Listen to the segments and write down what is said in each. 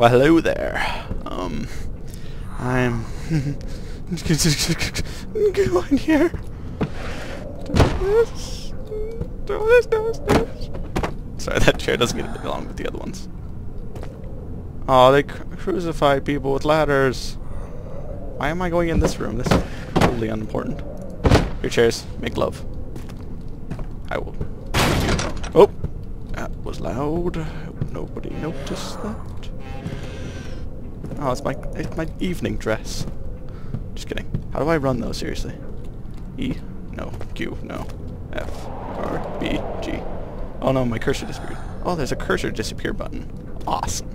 Well, hello there. Um, I'm go in here. This, this, this. Sorry, that chair doesn't get along with the other ones. Oh, they cru crucified people with ladders. Why am I going in this room? This is totally unimportant. Your chairs, make love. I will. Oh, that was loud. Nobody noticed that. Oh, it's my it's my evening dress. Just kidding. How do I run though? Seriously. E, no. Q, no. F, R, B, G. Oh no, my cursor disappeared. Oh, there's a cursor disappear button. Awesome.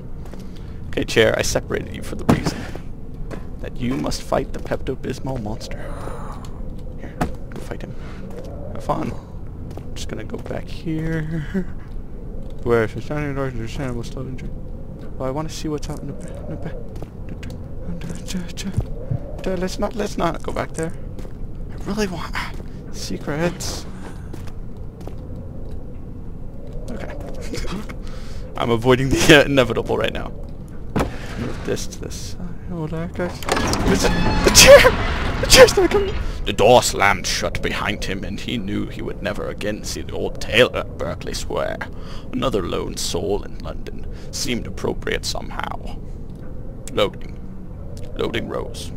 Okay, chair, I separated you for the reason that you must fight the Pepto-Bismol monster. Here, go fight him. Have fun. I'm just gonna go back here. Where? So standing door to the channel was Well, I want to see what's out in the back. Let's not, let's not go back there. I really want secrets. Okay. I'm avoiding the uh, inevitable right now. Move this to this side. Oh, there, guys. The chair! The coming! The door slammed shut behind him, and he knew he would never again see the old tailor at Berkeley Square. Another lone soul in London seemed appropriate somehow. Loading. Loading Rose.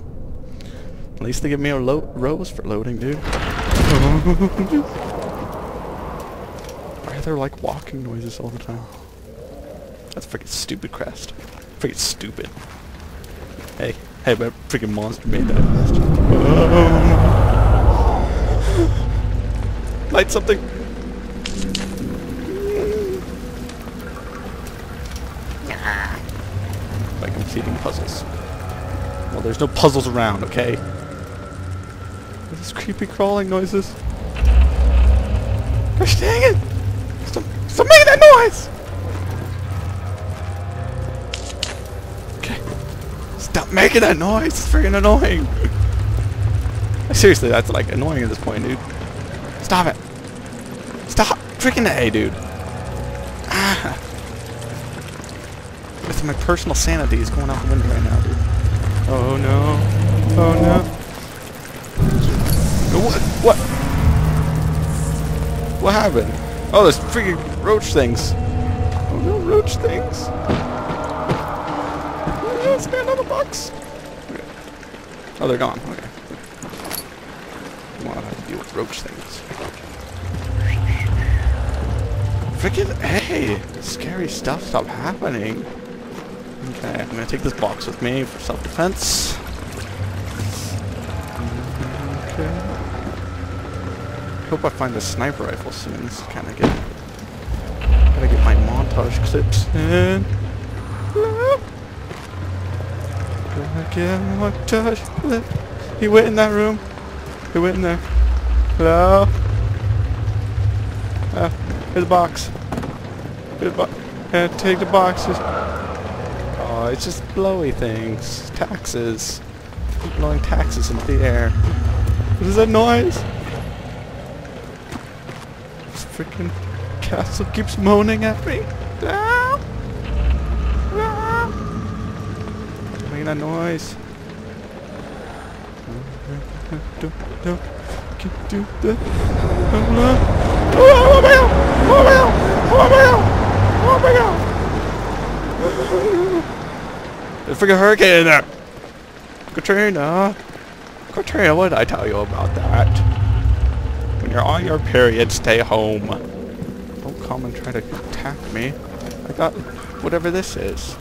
At least they give me a rose for loading, dude. Why are there like walking noises all the time? That's a freaking stupid, Crest. Freaking stupid. Hey, hey, but freaking monster made that. Light something. By completing puzzles. Well, there's no puzzles around, okay? These creepy crawling noises. Gosh dang it! Stop, stop making that noise! Okay. Stop making that noise! It's freaking annoying! Seriously, that's like annoying at this point, dude. Stop it! Stop freaking the A, dude! Ah! With my personal sanity is going out the window right now, dude. Oh no. Oh no. What? What? What happened? Oh, there's freaking roach things. Oh no, roach things. Oh, stand on the box. Okay. Oh, they're gone. Okay. Well, I have to deal with roach things. Freaking, hey! Scary stuff stop happening. Okay, I'm gonna take this box with me for self-defense. Okay. Hope I find a sniper rifle soon. This kind of get. Gotta get my montage clips in. Gotta get montage clips. He went in that room. He went in there. Hello? Uh, here's the box. Here's the box. And take the boxes. Oh, it's just blowy things. Taxes. Keep blowing taxes into the air. What is that noise? This freaking castle keeps moaning at me. Ah! Ah! Making that noise. Can't do that. Oh, no. Oh, oh my god! Oh my god! Oh my god! Oh my god! There's a freaking hurricane in there! Katrina! Katrina, what did I tell you about that? When you're on your period, stay home. Don't come and try to attack me. I got whatever this is.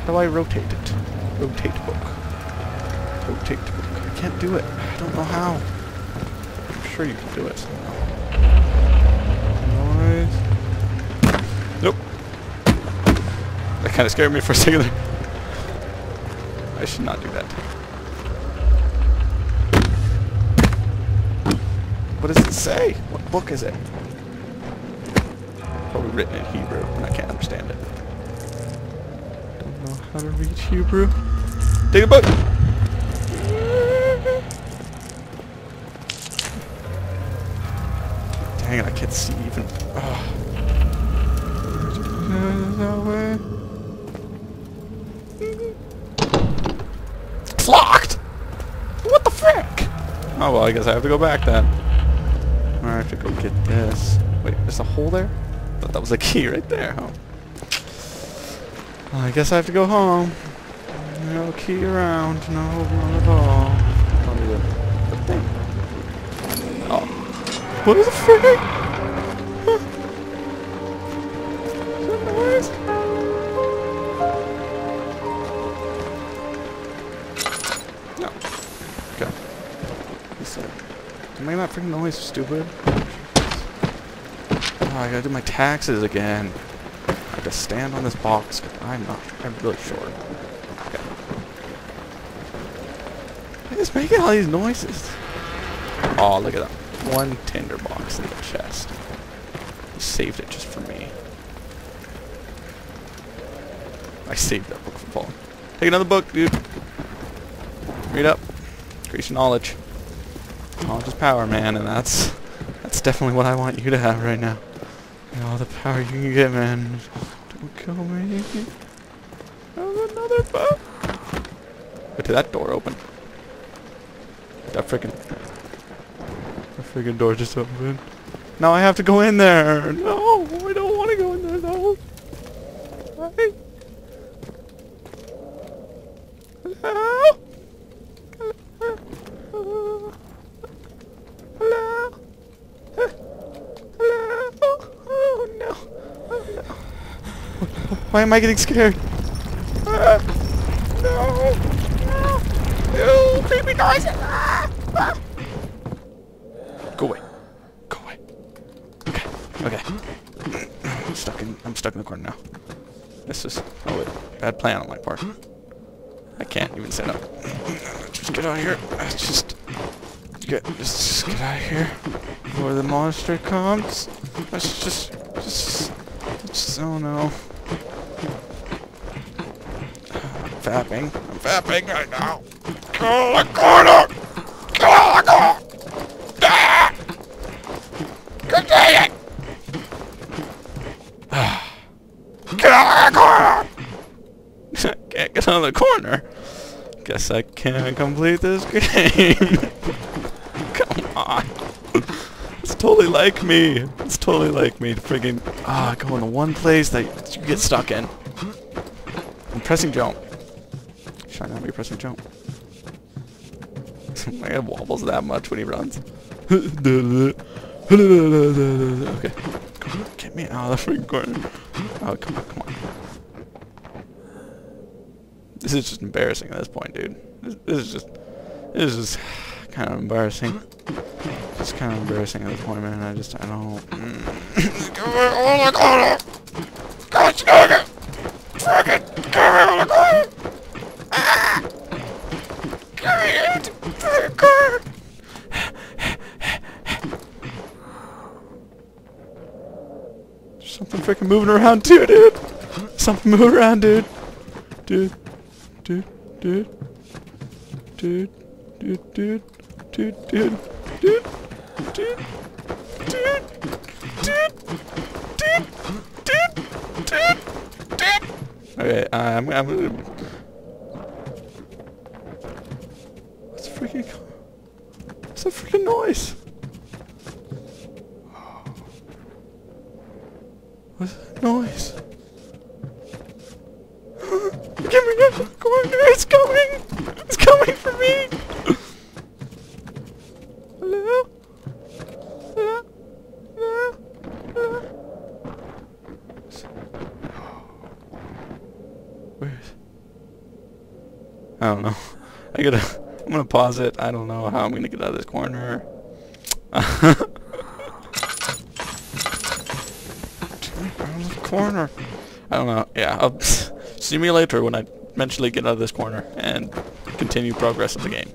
How do I rotate it? Rotate book. Rotate book. I can't do it. I don't know how. I'm sure you can do it. Noise. Nope. That kind of scared me for a second there. I should not do that. What does it say? What book is it? Probably written in Hebrew, and I can't understand it. Don't know how to read Hebrew. Take a book! Dang it, I can't see even. Ugh. It's locked! What the frick? Oh well, I guess I have to go back then. I have to go get this. Wait, there's a hole there? I thought that was a key right there, I guess I have to go home. No key around. No, not at all. What the frick? That? No. I not freaking noise, stupid? Oh, I gotta do my taxes again. I have to stand on this box. I'm not. I'm really short. Okay. I just making all these noises. Oh, look at that. One tinderbox in the chest. He saved it just for me. I saved that book from falling. Take another book, dude. Read up. Increase your knowledge. Knowledge is power, man, and that's that's definitely what I want you to have right now. All the power you can get, man. Don't kill me. Another book. But did that door open? That freaking freaking door just opened. Now I have to go in there. No, I don't want to go in there. Why? Hello? Hello? Hello? Hello? Oh no. Oh no. Why am I getting scared? No. No. Ew, creepy noises. Go away. Go away. Okay. Okay. I'm stuck in I'm stuck in the corner now. This is oh wait, bad plan on my part. I can't even sit up. Just get out of here. Just get just, get out of here before the monster comes. Let's just just just oh no. I'm fapping. I'm fapping right now. Of the corner! Of the corner! Ah! Good day it! Get out of the corner! The corner. Guess I can't complete this game. Come on. It's totally like me. It's totally like me to friggin' ah go into one place that you get stuck in. I'm pressing jump. Should I not be pressing jump? My head wobbles that much when he runs. okay. Get me out of the freaking corner. Oh, come on, come on. This is just embarrassing at this point, dude. This, this is just, this is kind of embarrassing. It's kind of embarrassing at this point, man. I just, I don't. Mm. oh my god! Ah! Something freaking moving around too, dude. Something moving around, dude. Dude, Okay, uh, I'm, I'm. What's freaking? What's that freaking noise? What's that noise? Give me a corner! It's coming! It's coming for me! Hello? Hello? Hello? Hello? Where is... I don't know. I gotta... I'm gonna pause it. I don't know how I'm gonna get out of this corner. corner. I don't know. Yeah, I'll see me later when I eventually get out of this corner and continue progress of the game.